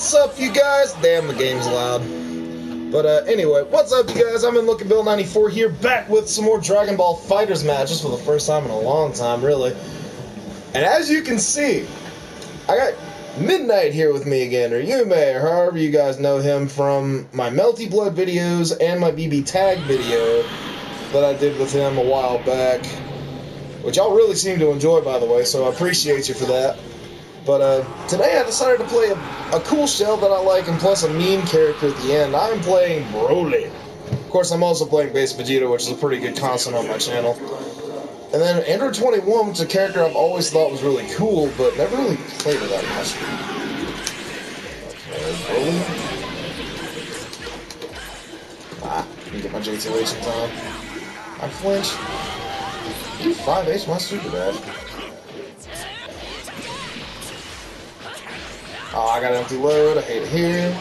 What's up, you guys? Damn, the game's loud. But uh, anyway, what's up, you guys? I'm nlookabill 94 here, back with some more Dragon Ball FighterZ matches for the first time in a long time, really. And as you can see, I got Midnight here with me again, or Yume, or however you guys know him from my Melty Blood videos and my BB Tag video that I did with him a while back, which y'all really seem to enjoy, by the way, so I appreciate you for that. But uh, today I decided to play a, a cool shell that I like, and plus a meme character at the end. I'm playing Broly. Of course, I'm also playing Base Vegeta, which is a pretty good constant on my channel. And then Android 21, which is a character I've always thought was really cool, but never really played it that much. Okay, Broly. Ah, let me get my J2H in time. I flinch. You 5H my super dash. Oh, I got an empty load. I hate it here.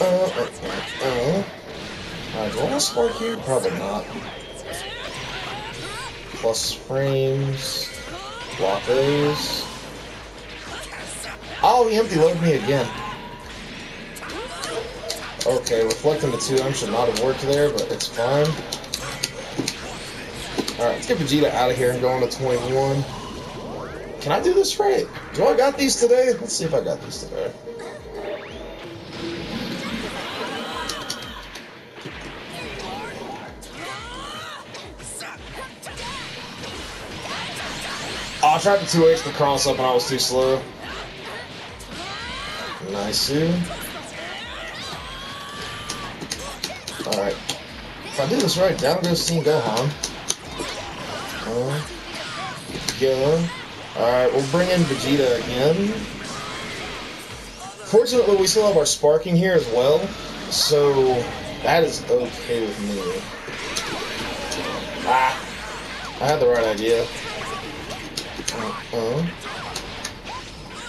Uh, uh, uh, uh. Do I want to spark here? Probably not. Plus frames. Block those. Oh, he empty loaded me again. Okay, reflecting the 2M should not have worked there, but it's fine. Alright, let's get Vegeta out of here and go on to 21. Can I do this right? Do I got these today? Let's see if I got these today. Oh, I tried to 2H the cross up and I was too slow. Nice. Alright. If I do this right, down goes Team Gohan. Uh, yeah. Alright, we'll bring in Vegeta again. Fortunately, we still have our sparking here as well, so that is okay with me. Ah! I had the right idea. Uh -uh.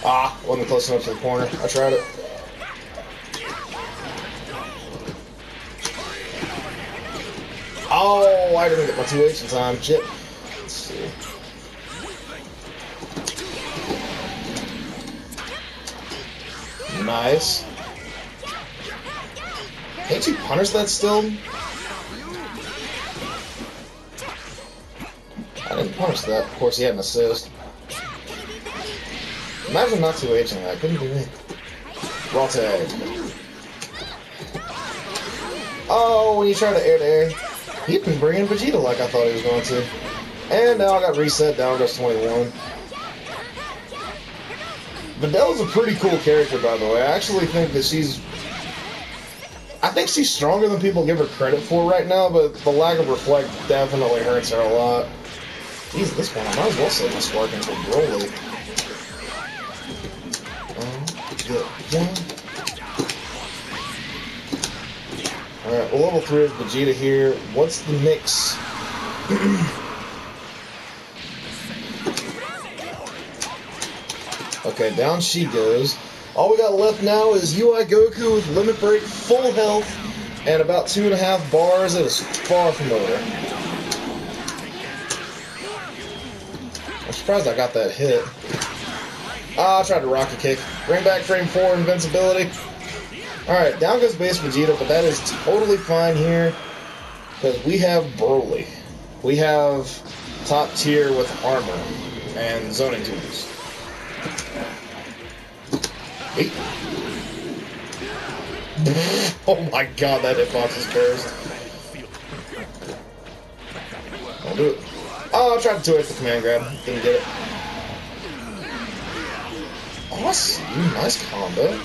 Ah, wasn't close enough to the corner. I tried it. Oh, I didn't get my 2H in time. Shit. Nice. Can't you punish that still? I didn't punish that. Of course, he had an assist. Imagine not 2Hing that. Couldn't do me. Raw tag. Oh, when you try to air to air, he can been bringing Vegeta like I thought he was going to. And now I got reset down to 21. Videl's a pretty cool character, by the way. I actually think that she's... I think she's stronger than people give her credit for right now, but the lack of Reflect definitely hurts her a lot. Jeez, this one, I might as well say my sparking for Broly. Uh, Alright, well, level 3 is Vegeta here. What's the mix? Okay, down she goes. All we got left now is UI Goku with Limit Break, full health, and about two and a half bars. It is far from over. I'm surprised I got that hit. Ah, I tried to rocket kick. Bring back frame 4 invincibility. Alright, down goes base Vegeta, but that is totally fine here. Because we have Broly. We have top tier with armor and zoning tools. Oh my god, that hitbox is cursed. I'll do it. Oh, I tried to 2 the command grab. Didn't get it. Awesome. Nice combo.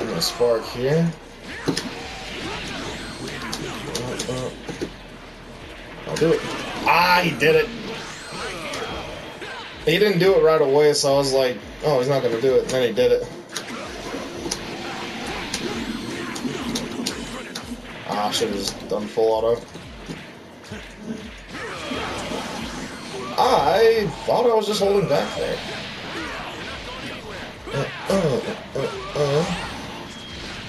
I'm gonna spark here. Uh, uh. I'll do it. Ah, he did it. He didn't do it right away, so I was like, oh, he's not going to do it. And then he did it. Ah, I should have just done full auto. I thought I was just holding back there. Uh, uh, uh, uh.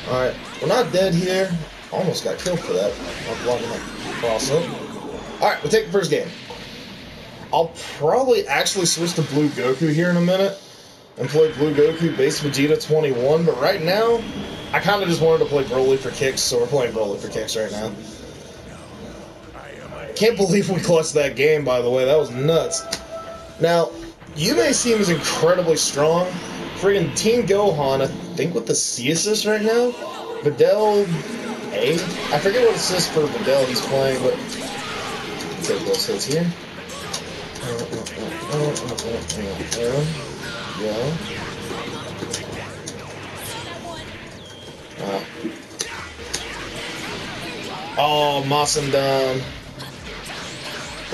Alright, we're not dead here. Almost got killed for that. Alright, we'll take the first game. I'll probably actually switch to Blue Goku here in a minute. and play Blue Goku, Base Vegeta 21, but right now, I kind of just wanted to play Broly for kicks, so we're playing Broly for kicks right now. Can't believe we clutched that game, by the way. That was nuts. Now, Yume seems incredibly strong. Friggin' Team Gohan, I think with the C assist right now. Videl A? I forget what assist for Videl he's playing, but take those hits here. Oh, Masen down.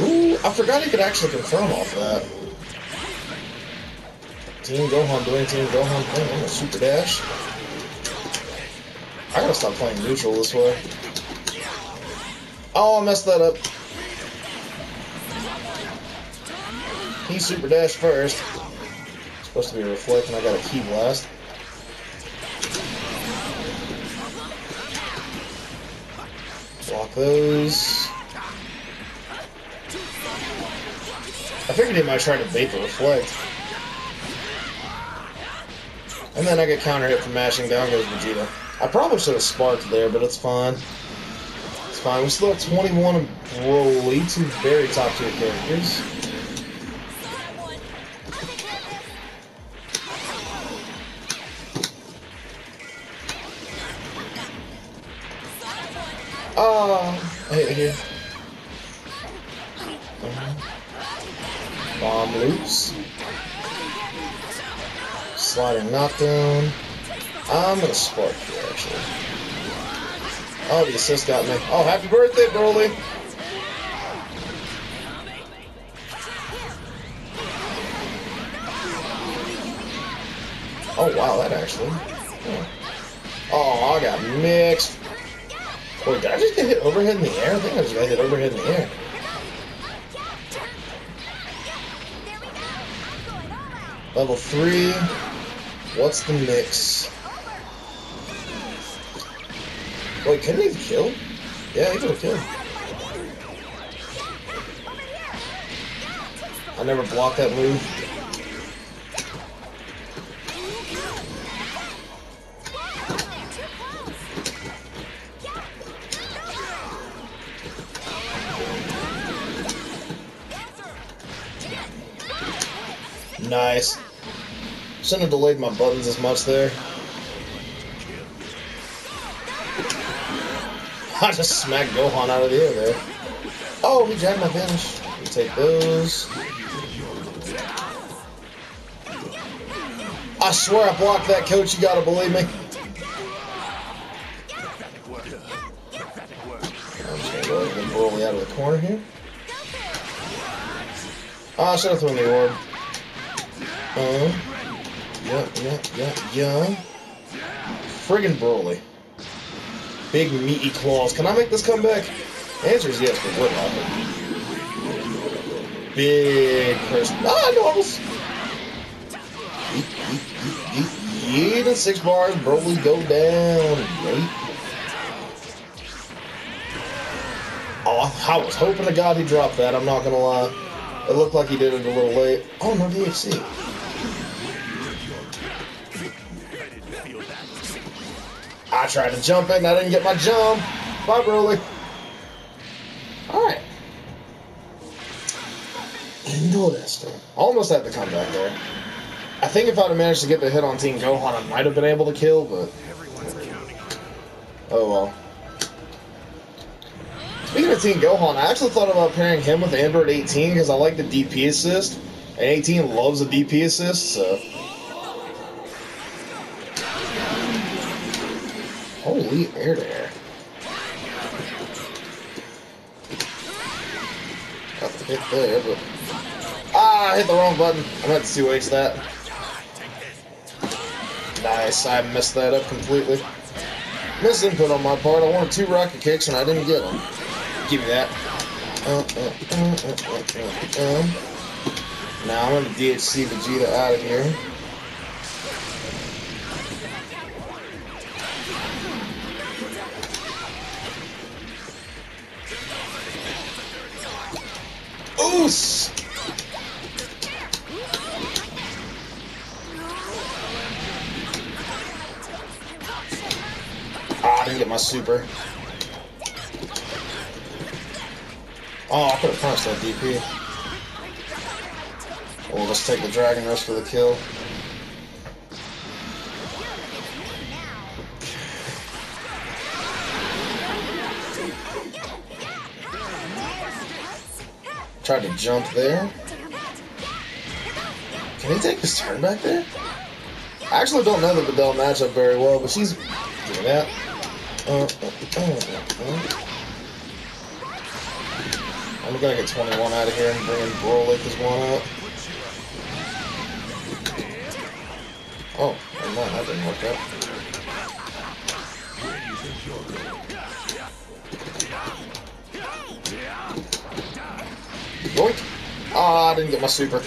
Ooh, I forgot he could actually confirm off that. Team Gohan doing Team Gohan thing. I'm a super dash. I gotta stop playing neutral this way. Oh, I messed that up. He super dash first. Supposed to be a reflect, and I got a ki blast. Block those. I figured he might try to bait the reflect. And then I get counter hit from mashing down goes Vegeta. I probably should have sparked there, but it's fine. It's fine. We still have 21 and Broly, two very top tier characters. Hit it here. Bomb loops. Sliding knockdown. I'm gonna spark here, actually. Oh, the assist got me. Oh, happy birthday, Broly! Oh, wow, that actually. Oh I got mixed. Wait, did I just get hit overhead in the air? I think I just got hit overhead in the air. Level 3. What's the mix? Wait, couldn't he kill? Yeah, he could have killed. I never blocked that move. I shouldn't have delayed my buttons as much there. I just smacked Gohan out of the air there. Oh, he jacked my finish. We take those. I swear I blocked that, coach. You gotta believe me. I'm just gonna go ahead and Broly out of the corner here. Oh, I should have thrown the orb. Uh, yeah, yeah, yeah, yeah. Friggin' Broly. Big meaty claws. Can I make this comeback? The answer is yes, but what happened? Big person. Ah, normals! Yeet, and six bars, Broly go down. Yeet. Oh, I was hoping to God he dropped that, I'm not gonna lie. It looked like he did it a little late. Oh, no DHC. I tried to jump in, I didn't get my jump. Bye, Broly. Alright. Interesting. Almost had to come back there. I think if I'd have managed to get the hit on Team Gohan, I might have been able to kill, but... Oh well. Speaking of Team Gohan, I actually thought about pairing him with Android 18 because I like the DP assist. And 18 loves a DP assist, so... Air to air. Got the hit there, but. Ah, I hit the wrong button. I meant to waste that. Nice, I messed that up completely. Missed input on my part. I wanted two rocket kicks and I didn't get them. Give me that. Uh, uh, uh, now I'm gonna DHC Vegeta out of here. Oos! Ah, I didn't get my super. Oh, I could have punched that DP. Well, let's take the Dragon Rush for the kill. Tried to jump there. Can he take his turn back there? I actually don't know the Videl matchup very well, but she's doing that. Uh, uh, uh, I'm gonna get 21 out of here and bring in Brolik as one up. Oh, never that didn't work out. Ah, I didn't get my super.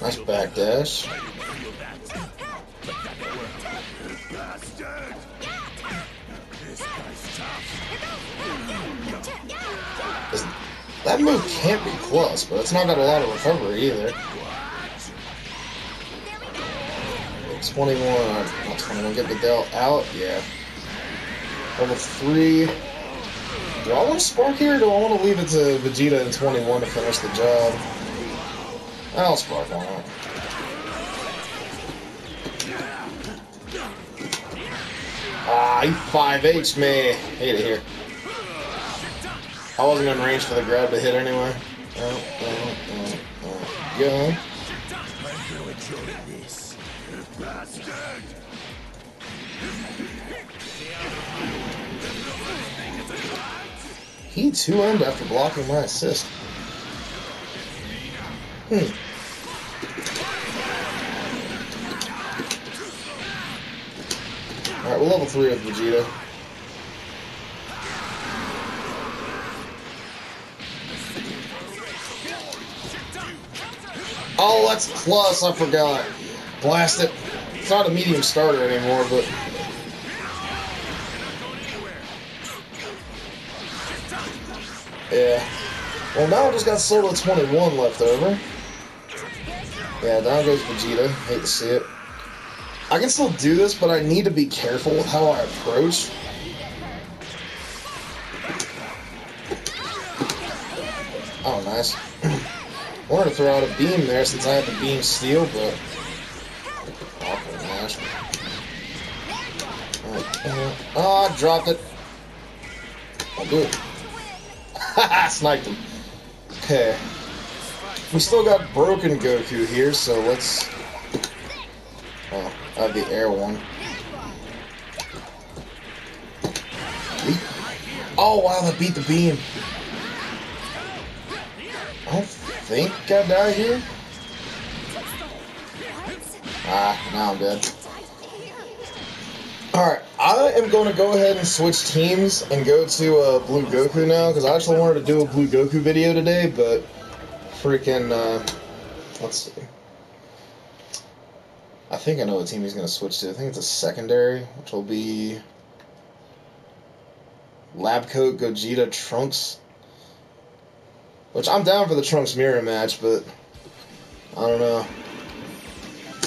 Nice backdash. That move can't be plus, but it's not got a lot of recovery either. 21, not 21, get the Dell out, yeah. Level 3. Do I want to spark here, do I want to leave it to Vegeta and 21 to finish the job? I'll spark on it. Ah, he 5H me. Hate it here. I wasn't in range for the grab to hit anyway. Oh, oh, oh. Go. He 2-end after blocking my assist. Hmm. Alright, we're level 3 with Vegeta. Oh, that's plus, I forgot. Blast it. It's not a medium starter anymore, but... Yeah. Well, now I just got Solo 21 left over. Yeah, down goes Vegeta. Hate to see it. I can still do this, but I need to be careful with how I approach. Oh, nice. wanted to throw out a beam there since I had the beam steel, but... Awful mash. Oh, I dropped it. I'll do it. Haha, sniped him. Okay. We still got broken Goku here, so let's... Oh, I have the air one. Oh, wow, that beat the beam. I don't think I die here. Ah, now I'm dead. Alright, I am going to go ahead and switch teams and go to uh, Blue Goku now, because I actually wanted to do a Blue Goku video today, but freaking, uh, let's see. I think I know what team he's going to switch to. I think it's a secondary, which will be Lab Coat, Gogeta, Trunks. Which I'm down for the Trunks mirror match, but I don't know.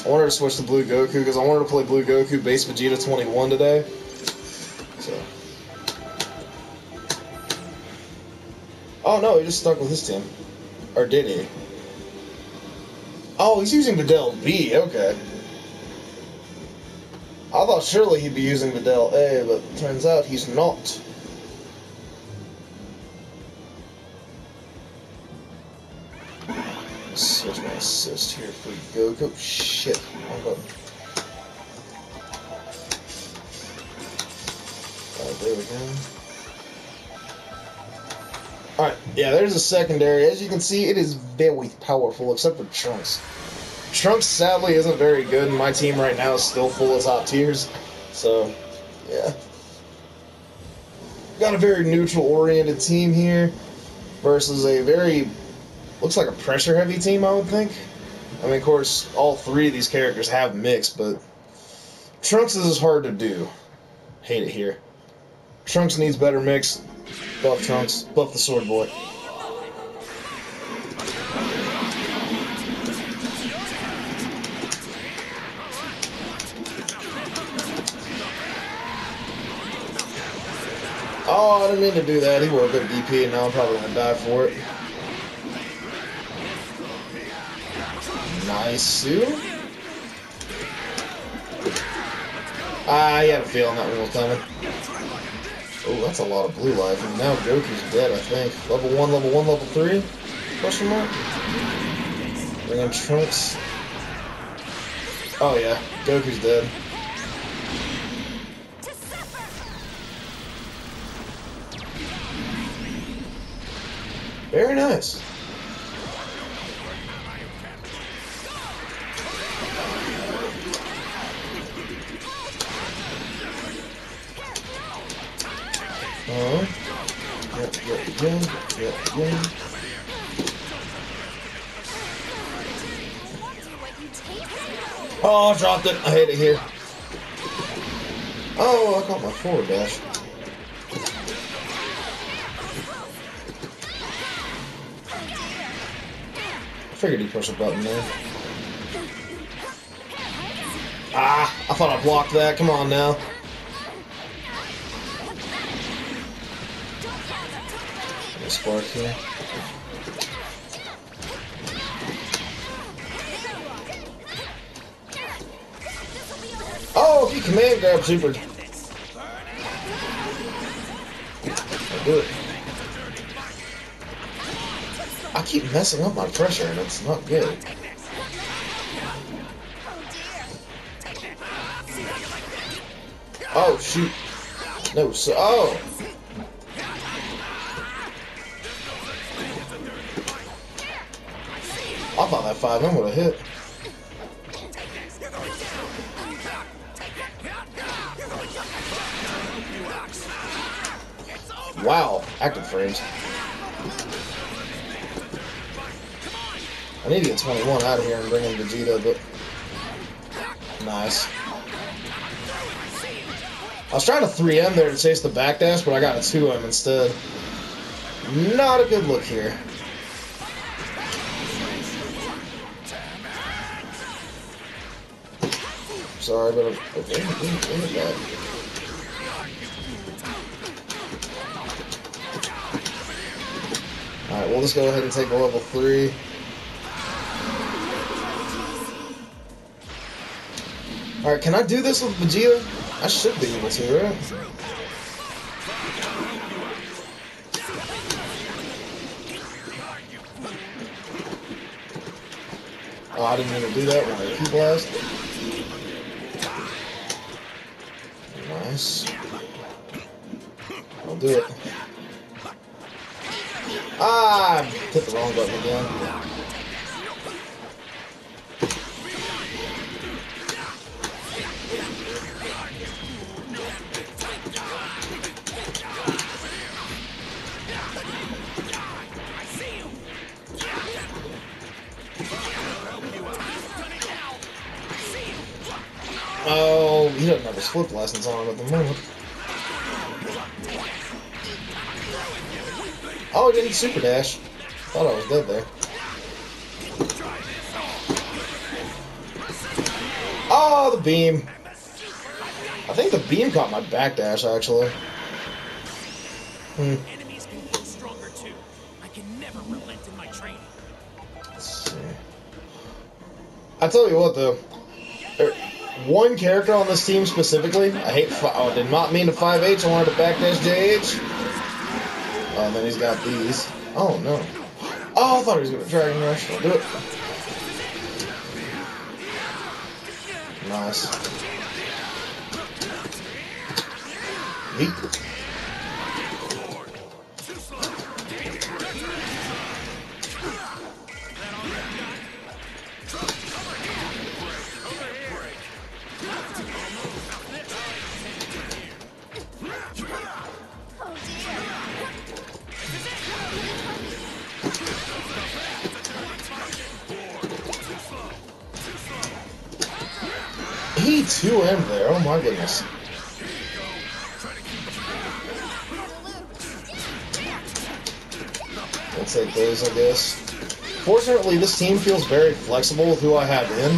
I wanted to switch to Blue Goku because I wanted to play Blue Goku base Vegeta 21 today. So. Oh no, he just stuck with his team. Or did he? Oh, he's using Videl B, okay. I thought surely he'd be using Videl A, but turns out he's not. Switch my assist here for Goku. Yeah, there's a secondary. As you can see, it is very powerful, except for Trunks. Trunks sadly isn't very good, and my team right now is still full of top tiers. So, yeah. Got a very neutral oriented team here versus a very looks like a pressure heavy team, I would think. I mean, of course, all three of these characters have mix, but Trunks is hard to do. Hate it here. Trunks needs better mix. Buff Trunks. Buff the Sword Boy. Oh, I didn't mean to do that. He a good DP, and now I'm probably gonna die for it. Nice, Sue. Ah, I had a feeling that one was coming. Oh, that's a lot of blue life. And now Goku's dead, I think. Level 1, level 1, level 3? Question mark? Bring in Trunks. Oh yeah, Goku's dead. Very nice. Uh, yep, yep, yep, yep, yep. Oh, I dropped it. I hit it here. Oh, I caught my forward dash. Figured he pushed a button there. Ah, I thought I blocked that. Come on now. Spark here. Oh, if you command grab super. I'll do it. Keep messing up my pressure and it's not good. Oh shoot. No, so oh. I thought that 5 M would have hit. Wow, active frames. I need to get 21 out of here and bring in Vegeta, but... Nice. I was trying to 3M there to chase the backdash, but I got a 2M instead. Not a good look here. Sorry, but. Okay, Alright, we'll just go ahead and take a level 3. Alright, can I do this with Vegeta? I should be able to, right? Oh, I didn't mean to do that with I ki blast. Nice. I'll do it. Ah, hit the wrong button again. His flip license on at the moment. Oh, he didn't super dash. Thought I was dead there. Oh, the beam. I think the beam caught my back dash, actually. Hmm. I tell you what, though. One character on this team specifically, I hate. Oh, did not mean to 5H. I wanted to backdash JH. Oh, then he's got these. Oh, no. Oh, I thought he was going to Dragon Rush. I'll do it. Nice. He 2M there, oh my goodness. We'll take those, I guess. Fortunately, this team feels very flexible with who I have in.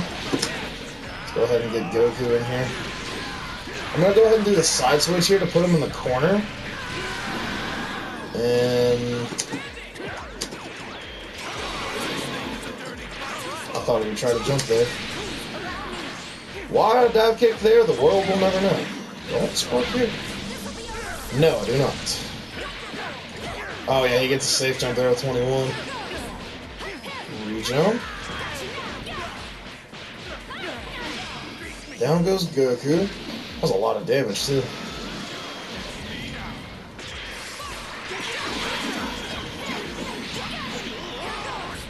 Let's go ahead and get Goku in here. I'm gonna go ahead and do the side switch here to put him in the corner. And I thought he would try to jump there. Why a dive kick there? The world will never know. Don't spark here. No, I do not. Oh yeah, he gets a safe jump there at 21. Rejump. Down goes Goku. That was a lot of damage too.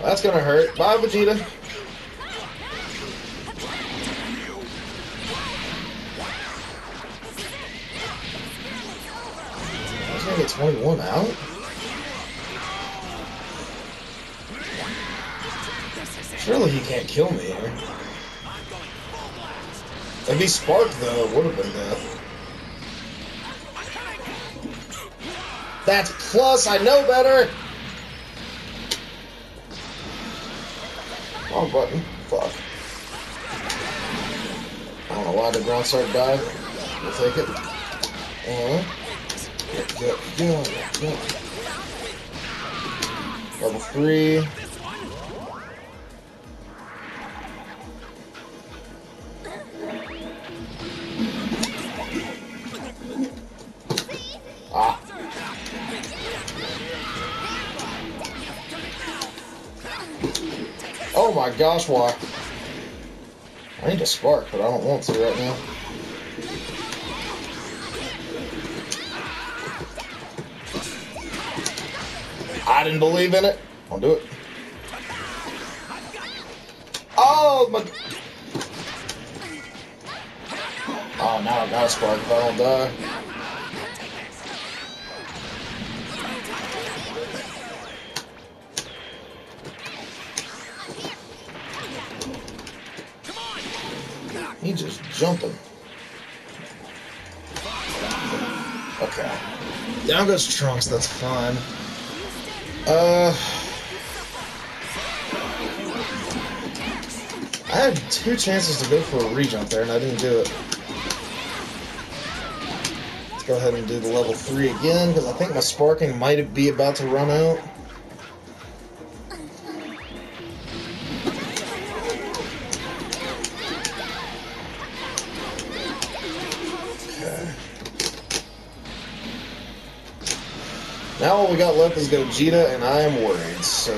That's gonna hurt. Bye, Vegeta. 21 out? Surely he can't kill me here. If he sparked, though, it would have been death. That's plus, I know better! Wrong button. Fuck. I don't know why the ground start died. We'll take it. Uh-huh. Yeah, yeah, yeah, yeah. Level 3. Ah. Oh my gosh, why? I need a spark, but I don't want to right now. I didn't believe in it. I'll do it. Oh my. Oh, now I got a spark if I don't die. He just jumping. Okay. Down goes Trunks, that's fine. Uh I had two chances to go for a rejump there and I didn't do it. Let's go ahead and do the level 3 again because I think my sparking might be about to run out. Now all we got left is Gogeta, and I am worried, so...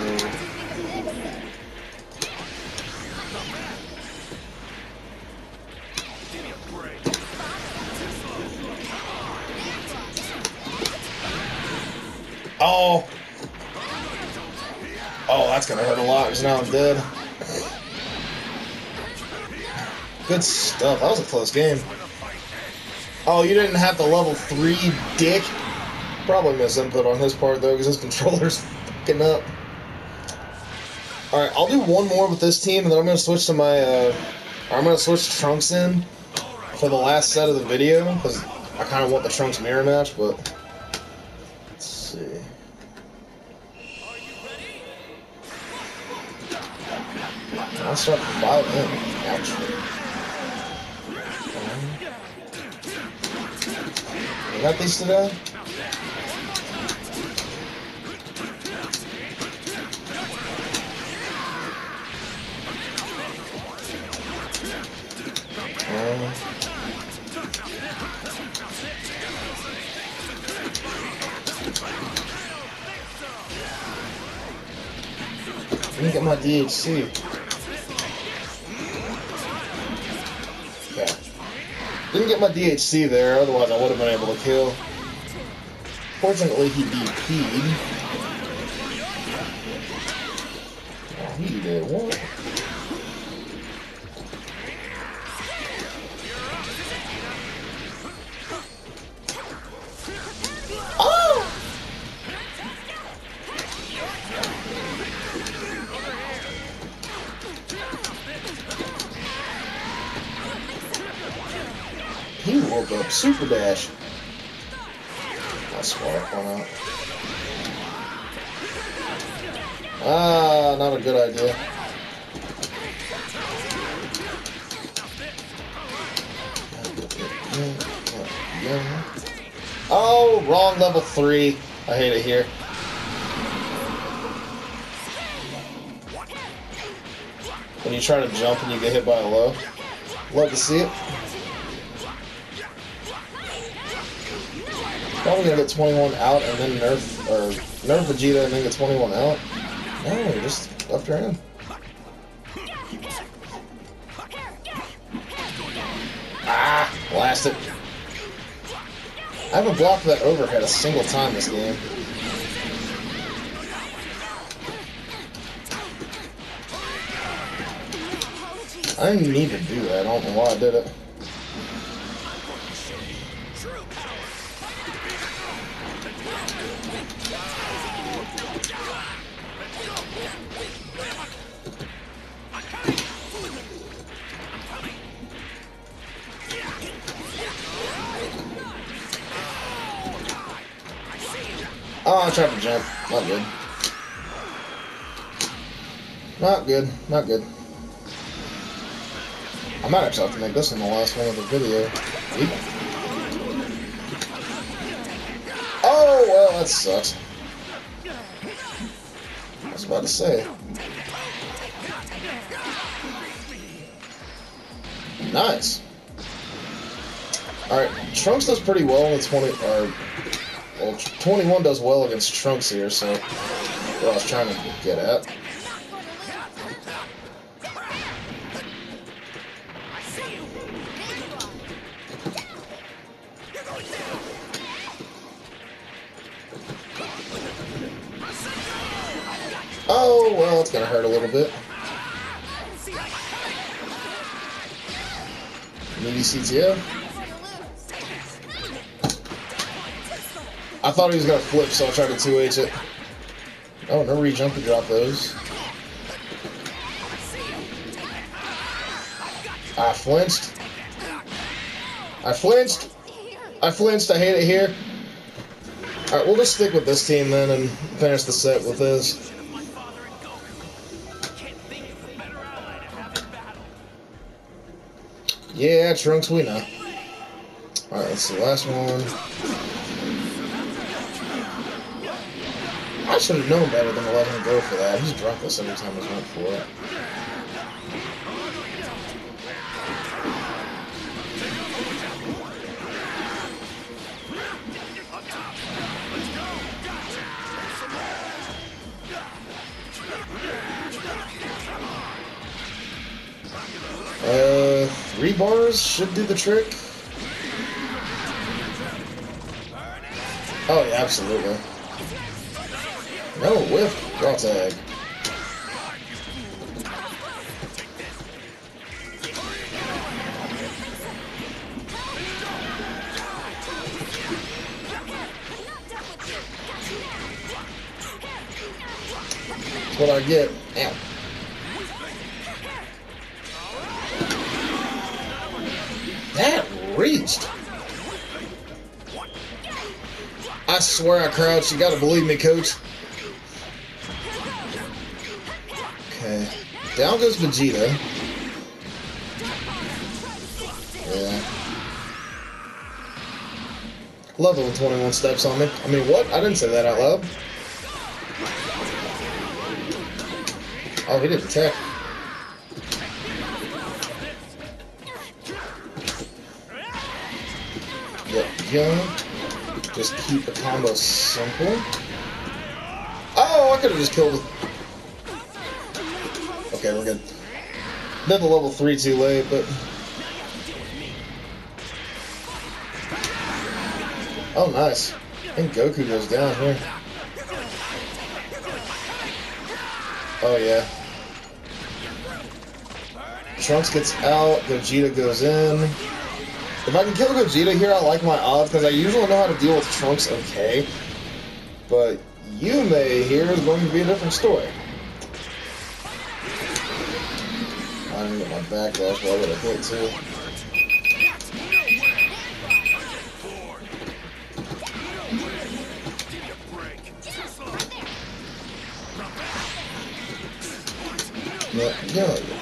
Oh! Oh, that's gonna hurt a lot, because now I'm dead. Good stuff. That was a close game. Oh, you didn't have the level 3, dick? Probably miss input on his part, though, because his controller's fucking up. Alright, I'll do one more with this team, and then I'm going to switch to my, uh... I'm going to switch Trunks in for the last set of the video, because I kind of want the Trunks mirror match, but... Let's see... I'll start violin, actually. You got these today? DHC. Okay. Didn't get my DHC there, otherwise I would have been able to kill. Fortunately, he DP'd. He woke up super dash. I spark one out. Ah, not a good idea. Oh, wrong level three. I hate it here. When you try to jump and you get hit by a low. Love to see it. Probably gonna get 21 out and then nerf or nerf Vegeta and then get 21 out. No, just left her in. Ah, blasted. I haven't blocked that overhead a single time this game. I didn't need to do that. I don't know why I did it. Oh, I tried to jump. Not good. Not good. Not good. I might actually have to make this in the last one of the video. That sucks. I was about to say. Nice. Alright, Trunks does pretty well in the 20, or, well, 21 does well against Trunks here, so what I was trying to get at. It's gonna hurt a little bit. Mini CTO. I thought he was gonna flip, so I tried to 2H it. Oh, no re-jump to drop those. I flinched. I flinched. I flinched. I hate it here. Alright, we'll just stick with this team then and finish the set with this. Yeah, Trunks, we know. Alright, that's the last one. I should have known better than to let him go for that. He's drunk us every time he went for it. Three bars should do the trick. Oh, yeah, absolutely. No, whiff. Draw tag. What I get. Swear I crouch. You gotta believe me, coach. Okay. Down goes Vegeta. Yeah. When 21 steps on me. I mean, what? I didn't say that out loud. Oh, he didn't attack. Yep, yeah. Just keep the combo simple. Oh, I could have just killed it. Okay, we're good. Did the level 3 too late, but... Oh, nice. I think Goku goes down here. Oh, yeah. Trunks gets out, Gogeta goes in. If I can kill Gogeta here, I like my odds, because I usually know how to deal with Trunks okay. But Yume here is going to be a different story. I didn't get my backdash, well, I would have hit too. Yeah, yeah,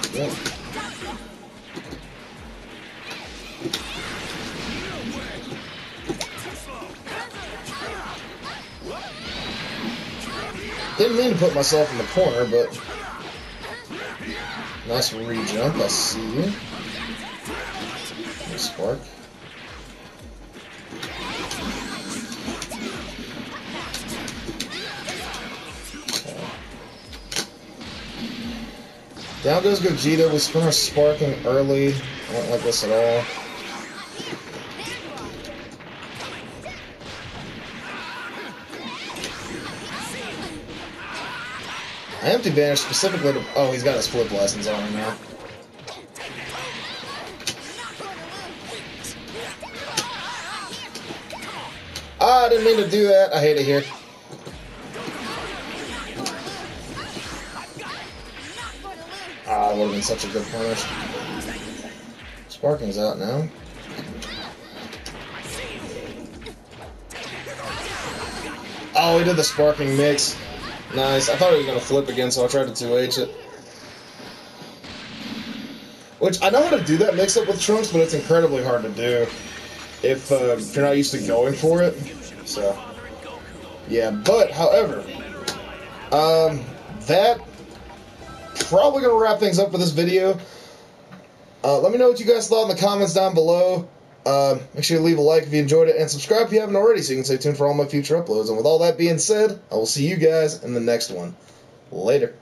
put myself in the corner, but nice re-jump. I see you. Spark. Down goes Gogeta. We spin our sparking early. I don't like this at all. I empty vanish specifically to. Oh, he's got his flip lessons on him now. Ah, I didn't mean to do that. I hate it here. Ah, would have been such a good punish. Sparking's out now. Oh, he did the sparking mix. Nice. I thought he was going to flip again, so I tried to 2H it. Which, I know how to do that mix-up with Trunks, but it's incredibly hard to do if, uh, you're not used to going for it. So, yeah. But, however, um, that probably going to wrap things up for this video. Uh, let me know what you guys thought in the comments down below. Uh, make sure you leave a like if you enjoyed it, and subscribe if you haven't already so you can stay tuned for all my future uploads. And with all that being said, I will see you guys in the next one. Later.